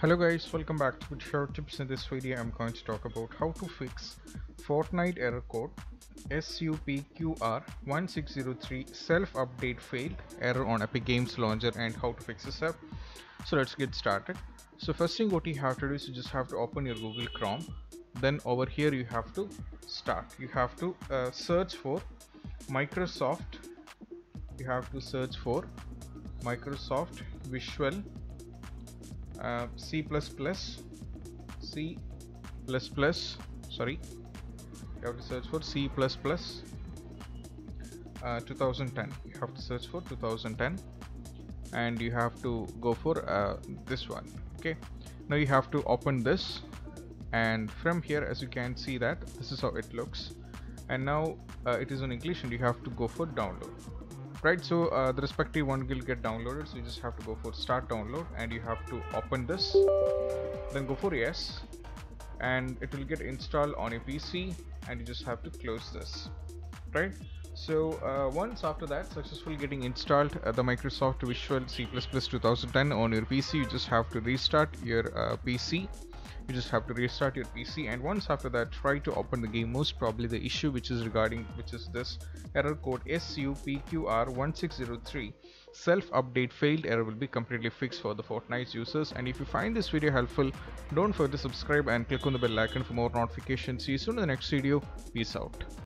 Hello guys, welcome back to Droid Tips. In this video, I'm going to talk about how to fix Fortnite error code SUPQR1603 self-update failed error on Epic Games Launcher and how to fix this up. So let's get started. So first thing what you have to do is you just have to open your Google Chrome. Then over here you have to start. You have to uh, search for Microsoft. You have to search for Microsoft Visual uh, C++, C++, sorry, you have to search for C++, uh, 2010. You have to search for 2010, and you have to go for uh, this one. Okay. Now you have to open this, and from here, as you can see that this is how it looks. And now uh, it is in English, and you have to go for download right? So uh, the respective one will get downloaded. So you just have to go for start download and you have to open this. Then go for yes. And it will get installed on your PC and you just have to close this right so uh, once after that successfully getting installed uh, the Microsoft Visual C++ 2010 on your PC you just have to restart your uh, PC you just have to restart your PC and once after that try to open the game. Most probably the issue which is regarding which is this error code SUPQR1603 self update failed error will be completely fixed for the Fortnite users. And if you find this video helpful don't forget to subscribe and click on the bell icon for more notifications. See you soon in the next video. Peace out